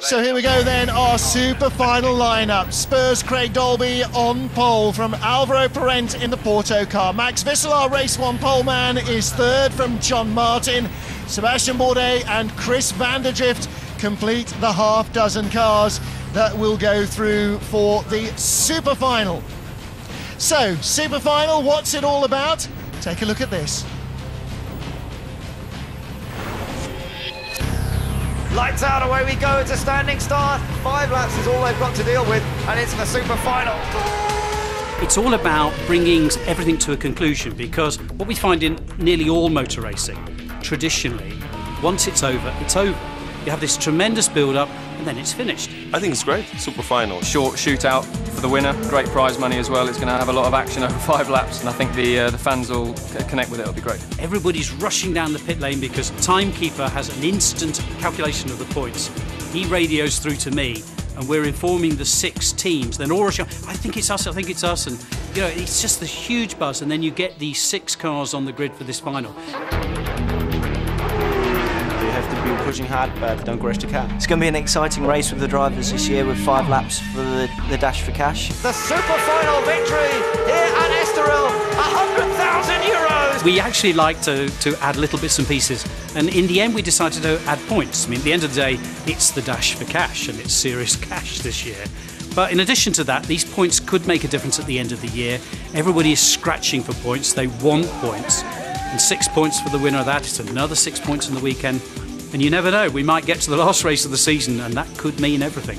So here we go then, our super final lineup. Spurs Craig Dolby on pole from Alvaro Parente in the Porto car. Max Wissel, race one poleman, is third from John Martin. Sebastian Bourdais and Chris van der Drift complete the half dozen cars that will go through for the super final. So, super final, what's it all about? Take a look at this. Lights out, away we go. It's a standing start. Five laps is all they've got to deal with, and it's the super final. It's all about bringing everything to a conclusion because what we find in nearly all motor racing, traditionally, once it's over, it's over. You have this tremendous build up and then it's finished. I think it's great. Super final. Short shootout for the winner. Great prize money as well. It's going to have a lot of action over five laps, and I think the uh, the fans will connect with it. It'll be great. Everybody's rushing down the pit lane because Timekeeper has an instant calculation of the points. He radios through to me, and we're informing the six teams. Then all rushing. I think it's us. I think it's us, and you know it's just the huge buzz. And then you get these six cars on the grid for this final pushing hard, but don't crash the car. It's going to be an exciting race with the drivers this year with five laps for the, the Dash for Cash. The super final victory here at Estoril, 100,000 euros. We actually like to, to add little bits and pieces, and in the end, we decided to add points. I mean, at the end of the day, it's the Dash for Cash, and it's serious cash this year. But in addition to that, these points could make a difference at the end of the year. Everybody is scratching for points, they want points. And six points for the winner of that, it's another six points in the weekend. And you never know, we might get to the last race of the season and that could mean everything.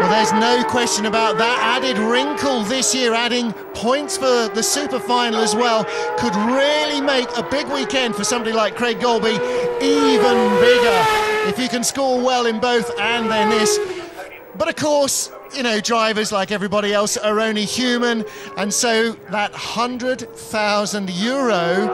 Well, there's no question about that added wrinkle this year, adding points for the super final as well, could really make a big weekend for somebody like Craig Dolby even bigger. If you can score well in both and then this. But of course, you know, drivers like everybody else are only human, and so that 100,000 euro,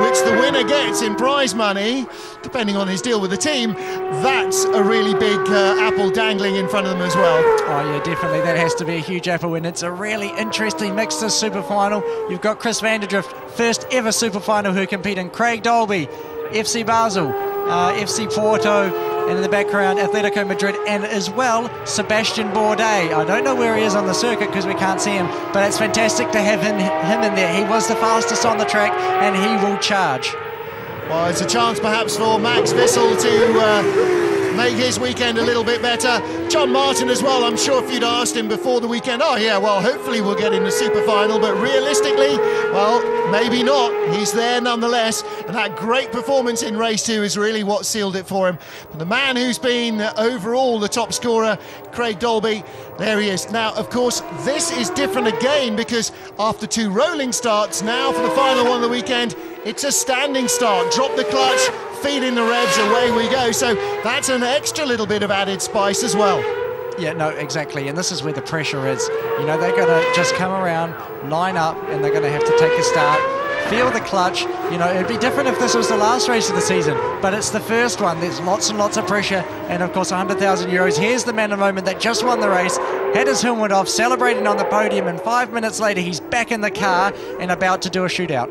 which the winner gets in prize money, depending on his deal with the team, that's a really big uh, apple dangling in front of them as well. Oh, yeah, definitely. That has to be a huge apple, and it's a really interesting mix this super final. You've got Chris van der Drift, first ever super final who compete in Craig Dolby, FC Basel, uh, FC Porto, and in the background, Atletico Madrid, and as well, Sebastian Bourdais. I don't know where he is on the circuit because we can't see him, but it's fantastic to have him, him in there. He was the fastest on the track, and he will charge. Well, it's a chance perhaps for Max Wissel to uh, make his weekend a little bit better. John Martin as well, I'm sure if you'd asked him before the weekend, oh yeah, well, hopefully we'll get in the super final, but realistically, well, maybe not. He's there nonetheless, and that great performance in race two is really what sealed it for him. The man who's been overall the top scorer, Craig Dolby, there he is. Now, of course, this is different again because after two rolling starts, now for the final one of the weekend, it's a standing start. Drop the clutch, feeding the revs, away we go. So that's an extra little bit of added spice as well. Yeah, no, exactly. And this is where the pressure is. You know, they're going to just come around, line up, and they're going to have to take a start, feel the clutch. You know, it'd be different if this was the last race of the season, but it's the first one. There's lots and lots of pressure, and of course, 100,000 euros. Here's the man of moment that just won the race, had his helmet off, celebrating on the podium, and five minutes later, he's back in the car and about to do a shootout.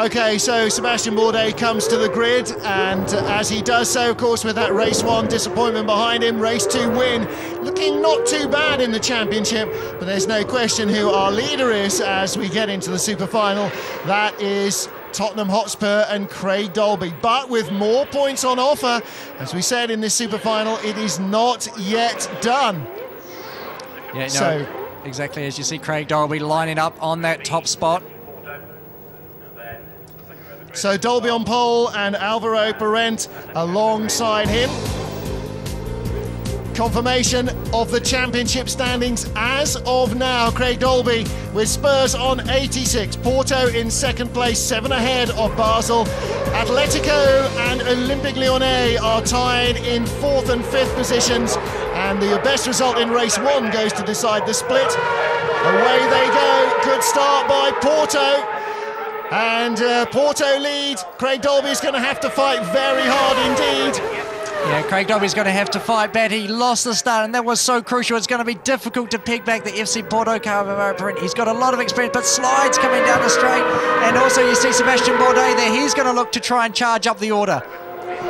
Okay, so Sebastian Bourdais comes to the grid, and as he does so, of course, with that race one disappointment behind him, race two win, looking not too bad in the championship, but there's no question who our leader is as we get into the super final. That is Tottenham Hotspur and Craig Dolby. But with more points on offer, as we said in this super final, it is not yet done. Yeah, no, so, exactly as you see Craig Dolby lining up on that top spot. So Dolby on pole and Alvaro Parente alongside him. Confirmation of the championship standings as of now. Craig Dolby with Spurs on 86. Porto in second place, seven ahead of Basel. Atletico and Olympique Lyonnais are tied in fourth and fifth positions. And the best result in race one goes to decide the split. Away they go. Good start by Porto. And uh, Porto lead. Craig Dolby's going to have to fight very hard indeed. Yeah, Craig Dolby's going to have to fight bad. He lost the start, and that was so crucial. It's going to be difficult to pick back the FC Porto car of He's got a lot of experience, but slides coming down the straight. And also, you see Sebastian Bourdais there. He's going to look to try and charge up the order.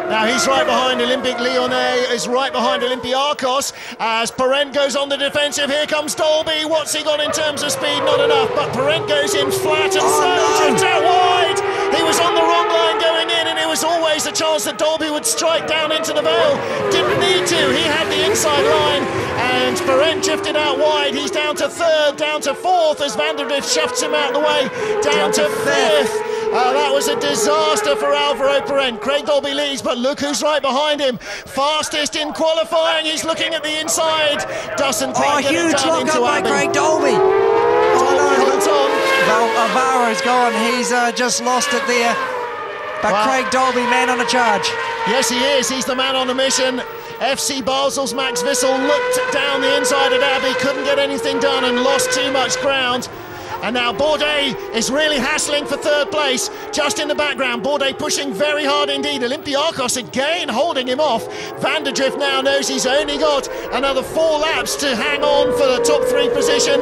Now he's right behind Olympique Lyonnais, is right behind Olympiakos as Parente goes on the defensive. Here comes Dolby. What's he got in terms of speed? Not enough, but Parente goes in flat and Oh, slow, no. out wide. He was on the wrong line going in, and it was always a chance that Dolby would strike down into the Vale. Didn't need to. He had the inside line, and Parente drifted out wide. He's down to third, down to fourth as Vanderdrift shafts him out the way, down, to, fifth. Uh, that was a disaster for Alvaro Parente. Craig Dolby leads, but look who's right behind him. Fastest in qualifying. He's looking at the inside. Doesn't quite Oh, huge lock up by. Craig Dolby. Oh no, holds on. Val- Alvaro's gone. He's uh, just lost it there. But Wow. Craig Dolby, man on a charge. Yes, he is. He's the man on a mission. FC Basel's Max Wissel looked down the inside at Abbey, couldn't get anything done, and lost too much ground. And now Bourdais is really hassling for third place. Just in the background, Bourdais pushing very hard indeed. Olympiakos again holding him off. Vanderdrift now knows he's only got another four laps to hang on for the top three position.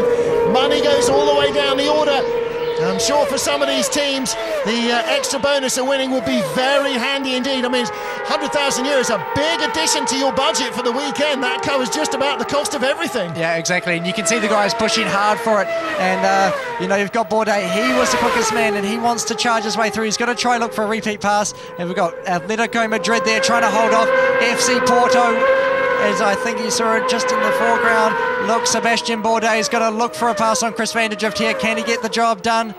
Money goes all the way down the order. I'm sure for some of these teams, the uh, extra bonus of winning would be very handy indeed. I mean, 100,000 euros, a big addition to your budget for the weekend. That covers just about the cost of everything. Yeah, exactly. And you can see the guys pushing hard for it. And, uh, you know, you've got Bourdais. He was the quickest man and he wants to charge his way through. He's going to try and look for a repeat pass. And we've got Atletico Madrid there trying to hold off FC Porto. As I think you saw it just in the foreground. Look, Sebastian Bourdais is going to look for a pass on Chris Vanderdrift here. Can he get the job done?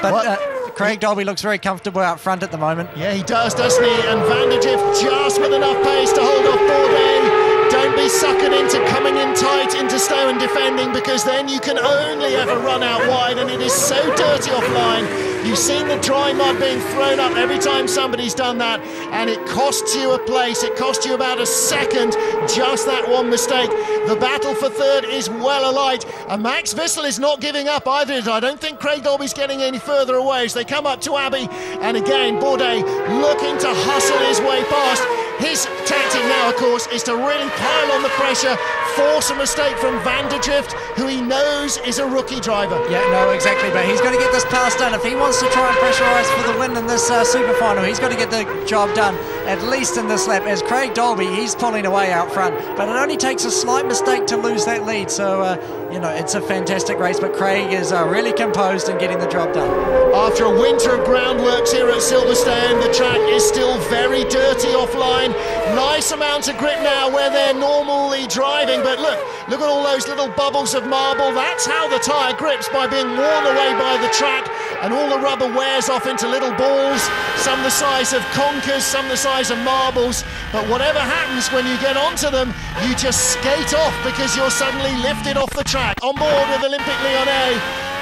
But uh, Craig Dolby looks very comfortable out front at the moment. Yeah, he does, doesn't he? And Vanderdrift just with enough pace to hold off Bourdais. Don't be suckered into coming in tight into Stowe and defending because then you can only ever run out wide and it is so dirty offline. You've seen the dry mud being thrown up every time somebody's done that and it costs you a place. It costs you about a second, just that one mistake. The battle for third is well alight and Max Wissel is not giving up either. I don't think Craig Dolby's getting any further away as they come up to Abbey and again Bourdais looking to hustle his way past. His tactic now, of course, is to really pile on the pressure, force a mistake from Vanderdrift, who he knows is a rookie driver. Yeah, no, exactly. But he's got to get this pass done. If he wants to try and pressurise for the win in this uh, super final, he's got to get the job done, at least in this lap. As Craig Dolby, he's pulling away out front. But it only takes a slight mistake to lose that lead. So, uh, you know, it's a fantastic race. But Craig is uh, really composed and getting the job done. After a winter of groundworks here at Silverstone, the track is still very dirty offline. Nice amount of grip now where they're normally driving, but look, look at all those little bubbles of marble. That's how the tyre grips by being worn away by the track, and all the rubber wears off into little balls, some the size of conkers, some the size of marbles. But whatever happens when you get onto them, you just skate off because you're suddenly lifted off the track. On board with Olympique Lyonnais.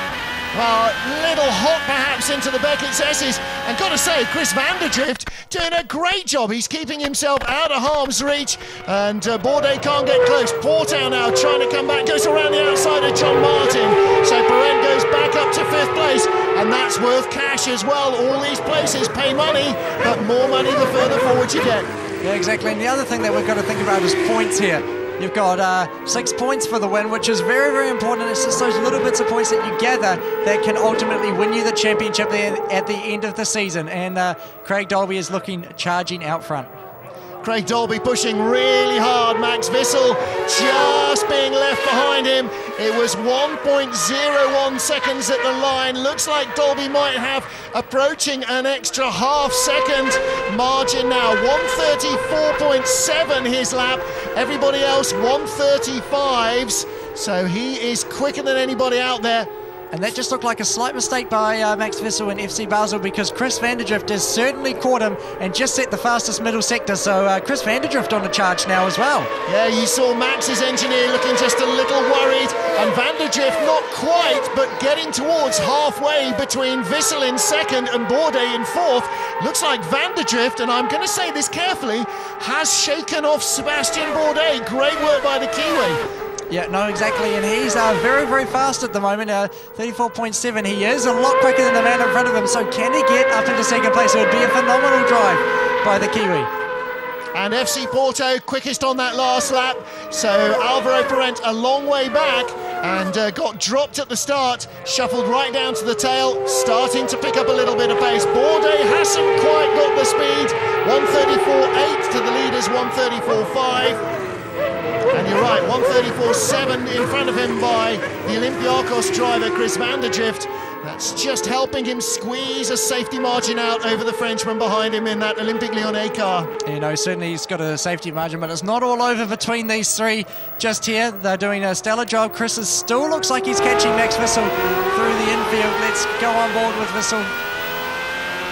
Well, little hot perhaps into the Beckett's S's. And got to say, Chris Vanderdrift doing a great job. He's keeping himself out of harm's reach. And uh, Bourdais can't get close. Porto now trying to come back, goes around the outside of John Martin. So Parente goes back up to fifth place. And that's worth cash as well. All these places pay money, but more money the further forward you get. Yeah, exactly. And the other thing that we've got to think about is points here. You've got uh, six points for the win, which is very, very important. It's just those little bits of points that you gather that can ultimately win you the championship at the end of the season. And uh, Craig Dolby is looking charging out front. Craig Dolby pushing really hard. Max Wissel just being left behind him. It was 1.01 seconds at the line. Looks like Dolby might have approaching an extra half second margin now. 134.7 his lap. Everybody else 135s. So he is quicker than anybody out there. And that just looked like a slight mistake by uh, Max Wissel and FC Basel because Chris Vanderdrift has certainly caught him and just set the fastest middle sector. So uh, Chris Vanderdrift on the charge now as well. Yeah, you saw Max's engineer looking just a little worried, and Vanderdrift not quite, but getting towards halfway between Wissel in second and Bourdais in fourth. Looks like Vanderdrift, and I'm going to say this carefully, has shaken off Sebastian Bourdais. Great work by the Kiwi. Yeah, no, exactly. And he's uh, very, very fast at the moment. Uh, 34.7. He is a lot quicker than the man in front of him. So can he get up into second place? It would be a phenomenal drive by the Kiwi. and FC Porto quickest on that last lap. So Alvaro Parente a long way back and uh, got dropped at the start, shuffled right down to the tail, starting to pick up a little bit of pace. Bourdais hasn't quite got the speed. 134.8 to the leaders, 134.5. And you're right, 134.7 in front of him by the Olympiacos driver Chris van der Drift. That's just helping him squeeze a safety margin out over the Frenchman behind him in that Olympique Lyonnais car. You know, certainly he's got a safety margin, but it's not all over between these three just here. They're doing a stellar job. Chris still looks like he's catching Max Wissel through the infield. Let's go on board with Wissel.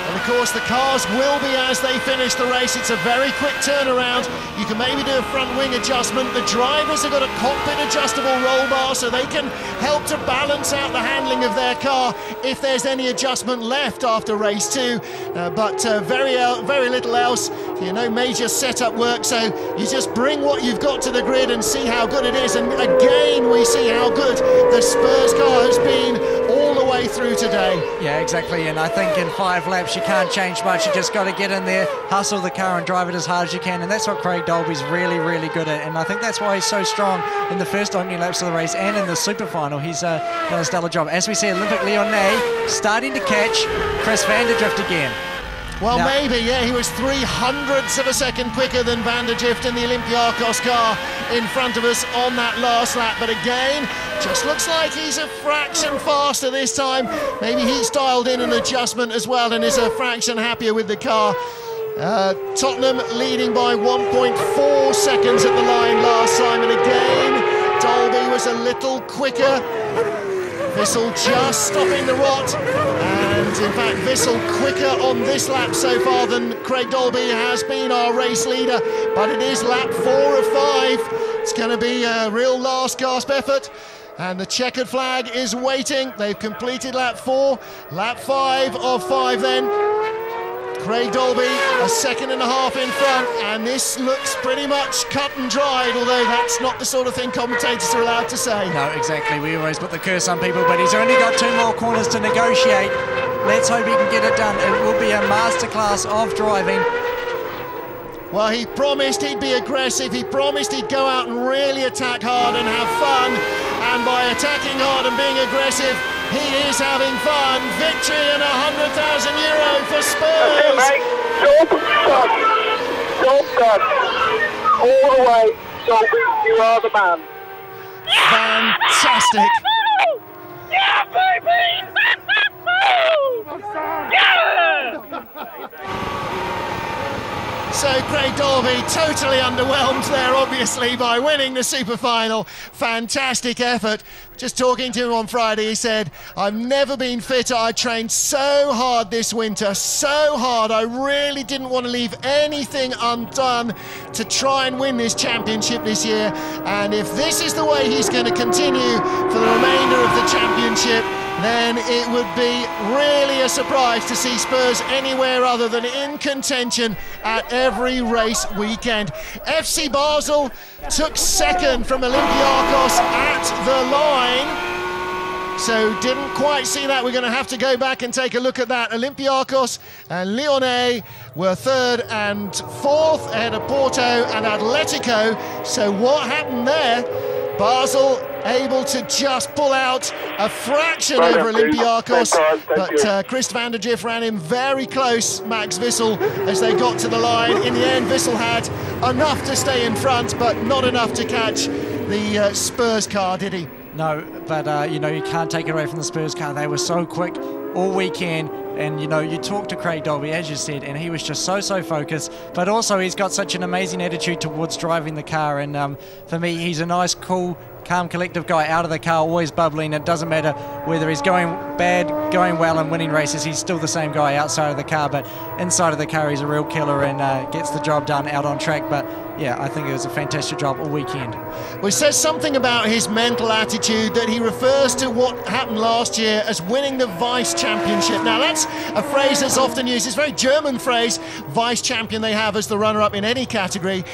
And of course, the cars will be as they finish the race. It's a very quick turnaround. You can maybe do a front wing adjustment. The drivers have got a cockpit adjustable roll bar so they can help to balance out the handling of their car if there's any adjustment left after race two. Uh, but uh, very, very little else. You know, major setup work. So you just bring what you've got to the grid and see how good it is. And again, we see how good the Spurs car has been way through today. Yeah, exactly. And I think in five laps, you can't change much. You just got to get in there, hustle the car, and drive it as hard as you can. And that's what Craig Dolby's really, really good at. And I think that's why he's so strong in the first opening laps of the race and in the super final. He's uh, done a stellar job. As we see, Olympique Lyonnais starting to catch Chris van der Drift again. Well, now, maybe, yeah, he was three hundredths of a second quicker than Van der Drift in the Olympiacos car in front of us on that last lap. But again, just looks like he's a fraction faster this time. Maybe he's dialed in an adjustment as well and is a fraction happier with the car. Uh, Tottenham leading by 1.4 seconds at the line last time, and again, Dolby was a little quicker. Wissel just stopping the rot, and in fact, Wissel quicker on this lap so far than Craig Dolby has been our race leader, but it is lap four of five. It's going to be a real last gasp effort. And the checkered flag is waiting. They've completed lap four. Lap five of five then. Craig Dolby a second and a half in front, and this looks pretty much cut and dried, although that's not the sort of thing commentators are allowed to say. No, exactly. We always put the curse on people, but he's only got two more corners to negotiate. Let's hope he can get it done. It will be a masterclass of driving. Well, he promised he'd be aggressive. He promised he'd go out and really attack hard and have fun. And by attacking hard and being aggressive, he is having fun. Victory and 100,000 euro for Spurs. It, mate. Job done. Job done. All the way. Dolby, you are the man. Fantastic. Craig Dolby totally underwhelmed there, obviously, by winning the super final. Fantastic effort. Just talking to him on Friday, he said, I've never been fitter. I trained so hard this winter, so hard. I really didn't want to leave anything undone to try and win this championship this year. And if this is the way he's going to continue for the remainder of the championship, then it would be really a surprise to see Spurs anywhere other than in contention at every race weekend. FC Basel took second from Olympiacos at the line. So didn't quite see that. We're going to have to go back and take a look at that. Olympiacos and Lyonnais were third and fourth ahead of Porto and Atletico. So what happened there? Basel able to just pull out a fraction right over Olympiacos, but uh, Chris van der Drift ran him very close, Max Wissel, as they got to the line. In the end, Wissel had enough to stay in front, but not enough to catch the uh, Spurs car, did he? No, but uh, you know, you can't take it away from the Spurs car. They were so quick all weekend. And you know, you talk to Craig Dolby, as you said, and he was just so so focused. But also, he's got such an amazing attitude towards driving the car. And um, for me, he's a nice, cool, calm, collective guy out of the car, always bubbling. It doesn't matter whether he's going bad, going well, and winning races. He's still the same guy outside of the car, but inside of the car, he's a real killer and uh, gets the job done out on track. But yeah, I think it was a fantastic job all weekend. Well, he says something about his mental attitude that he refers to what happened last year as winning the vice championship. Now, that's a phrase that's often used. It's a very German phrase, vice champion they have as the runner up in any category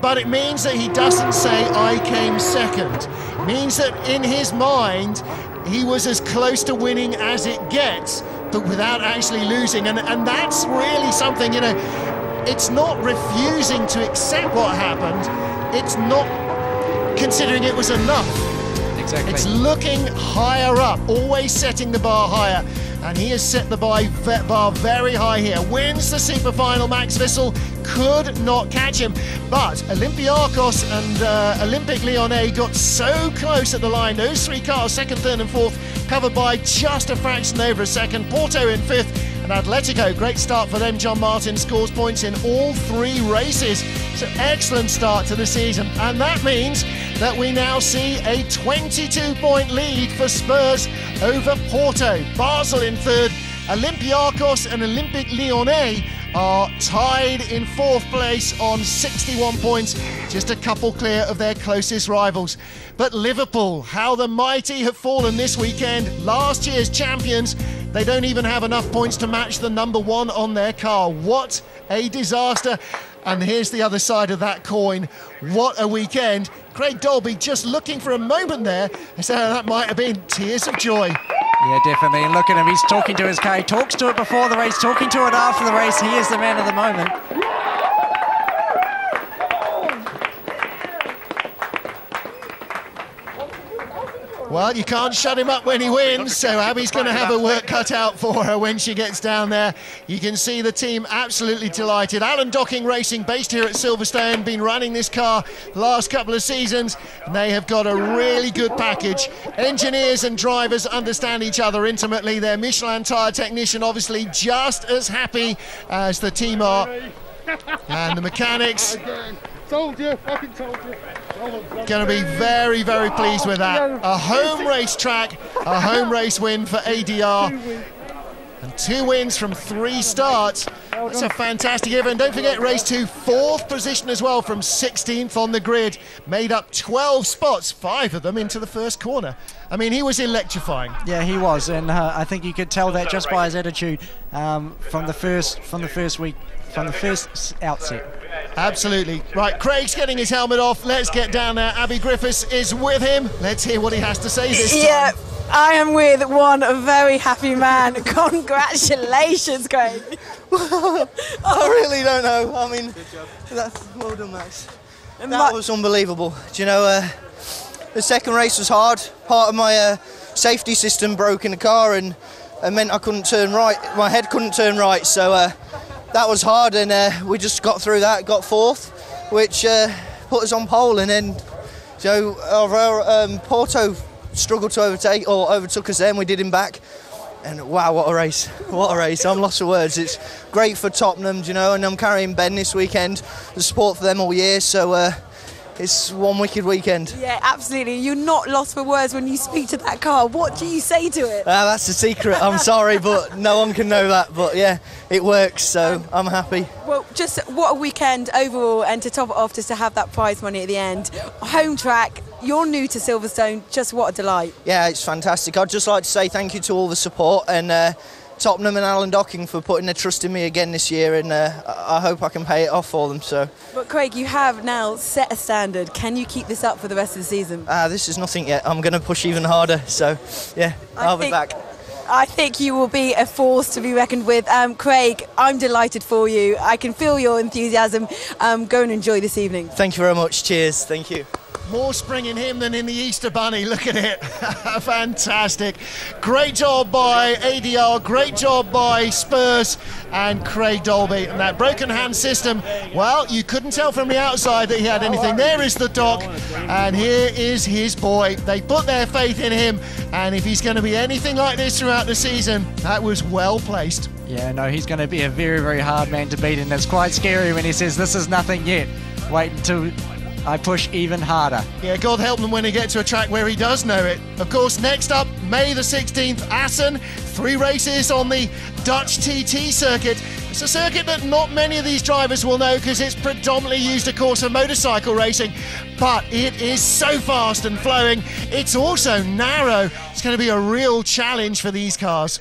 but it means that he doesn't say I came second. It means that in his mind he was as close to winning as it gets, but without actually losing. And and that's really something, you know. it's not refusing to accept what happened, it's not considering it was enough. Exactly. It's looking higher up, always setting the bar higher. And he has set the bar, very high here. Wins the super final. Max Wissel could not catch him. But Olympiacos and uh, Olympique Lyonnais got so close at the line. Those three cars, second, third, and fourth, covered by just a fraction over a second. Porto in fifth. And Atletico, great start for them. John Martin scores points in all three races. So excellent start to the season. And that means that we now see a 22 point lead for Spurs over Porto. Basel in third, Olympiacos and Olympique Lyonnais are tied in fourth place on 61 points, just a couple clear of their closest rivals. But Liverpool, how the mighty have fallen this weekend. Last year's champions, they don't even have enough points to match the number one on their car. What a disaster! And here's the other side of that coin. What a weekend. Craig Dolby just looking for a moment there. So oh, that might have been tears of joy. Yeah, definitely. And look at him. He's talking to his car. He talks to it before the race, talking to it after the race. He is the man of the moment. Well, you can't shut him up when he wins, so Abby's going to have her work cut out for her when she gets down there. You can see the team absolutely delighted. Alan Docking Racing, based here at Silverstone, been running this car the last couple of seasons, and they have got a really good package. Engineers and drivers understand each other intimately. Their Michelin tyre technician, obviously, just as happy as the team are. And the mechanics Told you, fucking told you. Going to be very, very pleased with that. A home race track, a home race win for ADR. And two wins from three starts. That's a fantastic event. Don't forget race two, fourth position as well from 16th on the grid. Made up 12 spots, five of them into the first corner. I mean, he was electrifying. Yeah, he was, and uh, I think you could tell that just by his attitude um, from the first from the first week, from the first outset. Absolutely. Right, Craig's getting his helmet off. Let's get down there. Abby Griffiths is with him. Let's hear what he has to say this time. yeah. I am with one very happy man. Congratulations, Craig. I really don't know. I mean, that's well done, Max. That was unbelievable. Do you know, uh, the second race was hard. Part of my uh, safety system broke in the car and, and meant I couldn't turn right. My head couldn't turn right, so uh, that was hard. And uh, we just got through that, got fourth, which uh, put us on pole. And then, so our, um, Porto struggled to overtake or overtook us. Then we did him back. And wow, what a race! What a race! I'm lost for words. It's great for Tottenham, you know, and I'm carrying Ben this weekend. The support for them all year, so uh, it's one wicked weekend. Yeah, absolutely. You're not lost for words when you speak to that car. What do you say to it? Ah, that's the secret. I'm sorry, but no one can know that. But yeah, it works, so I'm happy. Well, just what a weekend overall, and to top it off, just to have that prize money at the end. Home track. You're new to Silverstone. Just what a delight. Yeah, it's fantastic. I'd just like to say thank you to all the support and. Uh, Tottenham and Alan Docking for putting their trust in me again this year, and uh, I hope I can pay it off for them. So, but Craig, you have now set a standard. Can you keep this up for the rest of the season? Ah, uh, this is nothing yet. I'm going to push even harder. So, yeah, I will be back. I think you will be a force to be reckoned with. Um, Craig, I'm delighted for you. I can feel your enthusiasm. Um, go and enjoy this evening. Thank you very much. Cheers. Thank you. More spring in him than in the Easter Bunny. Look at it. Fantastic. Great job by ADR. Great job by Spurs and Craig Dolby. And that broken HANS system, well, you couldn't tell from the outside that he had anything. There is the doc. And here is his boy. They put their faith in him. And if he's going to be anything like this throughout the season, that was well placed. Yeah, no, he's going to be a very, very hard man to beat. And it's quite scary when he says, This is nothing yet. Wait until I push even harder. Yeah, God help them when he gets to a track where he does know it. Of course, next up, May the 16th, Assen. Three races on the Dutch TT circuit. It's a circuit that not many of these drivers will know because it's predominantly used, of course, for motorcycle racing. But it is so fast and flowing. It's also narrow. It's going to be a real challenge for these cars.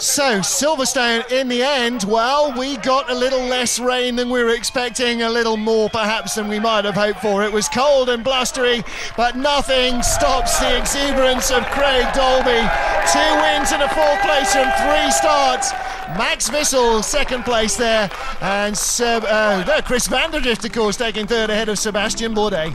So, Silverstone in the end, well, we got a little less rain than we were expecting, a little more perhaps than we might have hoped for. It was cold and blustery, but nothing stops the exuberance of Craig Dolby. Two wins and a fourth place from three starts. Max Wissel, second place there. And Seb, uh, Chris van of course, taking third ahead of Sebastian Bourdais.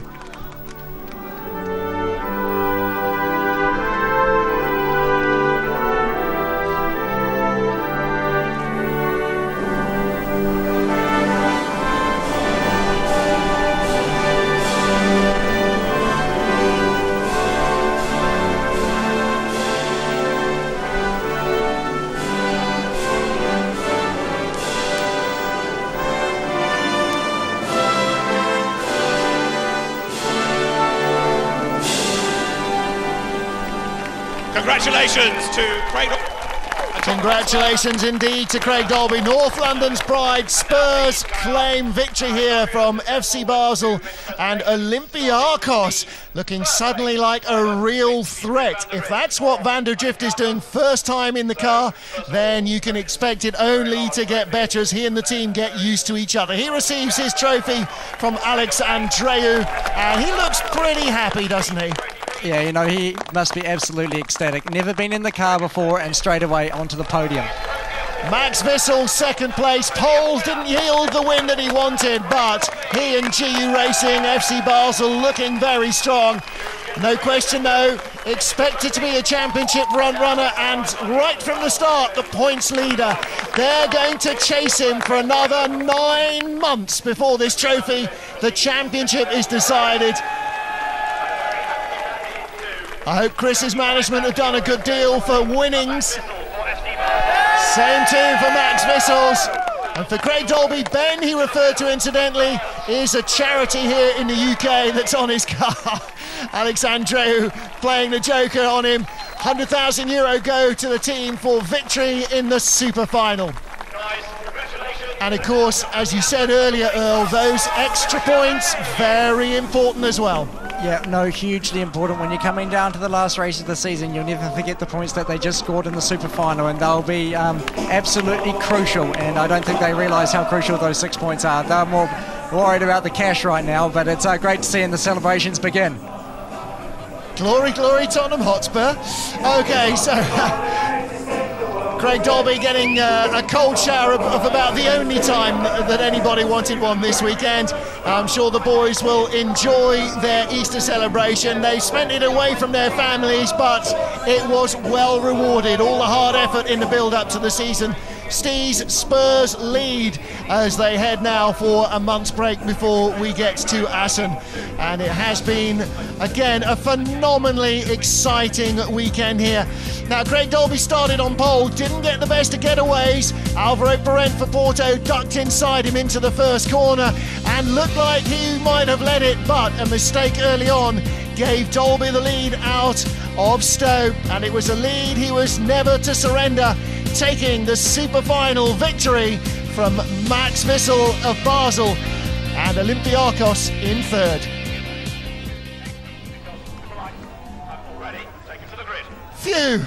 Congratulations indeed to Craig Dolby. North London's pride. Spurs claim victory here from FC Basel and Olympiakos looking suddenly like a real threat. If that's what Van der Drift is doing first time in the car, then you can expect it only to get better as he and the team get used to each other. He receives his trophy from Alex Andreou and he looks pretty happy, doesn't he? Yeah, you know, he must be absolutely ecstatic. Never been in the car before and straight away onto the podium. Max Wissel, second place. Poles didn't yield the win that he wanted, but he and GU Racing, FC Basel, looking very strong. No question, though, expected to be a championship front runner, and right from the start, the points leader. They're going to chase him for another nine months before this trophy. The championship is decided. I hope Chris's management have done a good deal for winnings. Same tune for Max Wissels. And for Craig Dolby, Ben, he referred to incidentally, is a charity here in the UK that's on his car. Alex Andreou playing the joker on him. 100,000 euro go to the team for victory in the super final. And of course, as you said earlier, Earl, those extra points, very important as well. Yeah, no, hugely important. When you're coming down to the last race of the season, you'll never forget the points that they just scored in the super final, and they'll be um, absolutely crucial. And I don't think they realise how crucial those six points are. They're more worried about the cash right now, but it's uh, great to see and the celebrations begin. Glory, glory, Tottenham Hotspur. Okay, so Craig Dolby getting uh, a cold shower of, of, about the only time that anybody wanted one this weekend. I'm sure the boys will enjoy their Easter celebration. They spent it away from their families, but it was well rewarded. All the hard effort in the build up to the season. Stees Spurs lead as they head now for a month's break before we get to Assen. And it has been, again, a phenomenally exciting weekend here. Now, Craig Dolby started on pole, didn't get the best of getaways. Alvaro Parente for Porto ducked inside him into the first corner and looked like he might have led it, but a mistake early on gave Dolby the lead out of Stowe, and it was a lead he was never to surrender, taking the super final victory from Max Wissel of Basel and Olympiakos in third. Phew!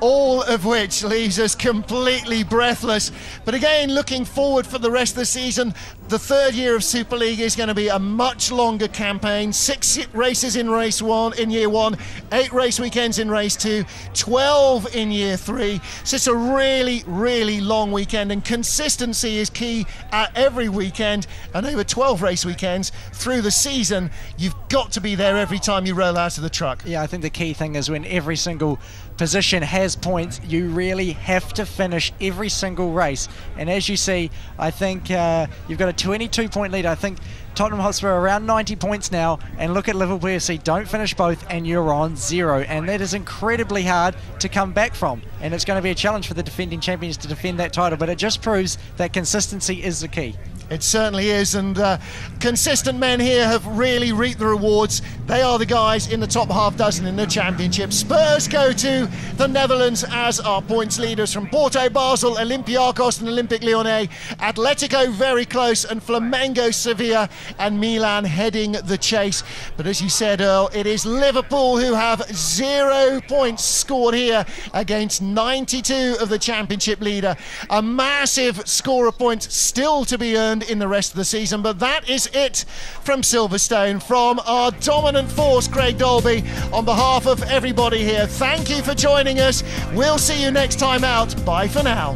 all of which leaves us completely breathless. But again, looking forward for the rest of the season, the third year of Super League is going to be a much longer campaign. Six races in race one, in year one, eight race weekends in race two, 12 in year three. So it's a really, really long weekend, and consistency is key at every weekend. And over 12 race weekends through the season, you've got to be there every time you roll out of the truck. Yeah, I think the key thing is when every single position has points, you really have to finish every single race. And as you see, I think uh, you've got a 22 point lead. I think Tottenham Hotspur around 90 points now. And look at Liverpool FC, don't finish both, and you're on zero. And that is incredibly hard to come back from. And it's going to be a challenge for the defending champions to defend that title. But it just proves that consistency is the key. It certainly is, and uh, consistent men here have really reaped the rewards. They are the guys in the top half dozen in the championship. Spurs go to the Netherlands as our points leaders from Porto, Basel, Olympiacos, and Olympique Lyonnais. Atletico very close, and Flamengo, Sevilla, and Milan heading the chase. But as you said, Earl, it is Liverpool who have zero points scored here against 92 of the championship leader. A massive score of points still to be earned in the rest of the season. But that is it from Silverstone, from our dominant force, Craig Dolby. On behalf of everybody here, thank you for joining us. We'll see you next time out. Bye for now.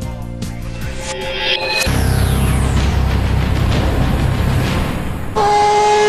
This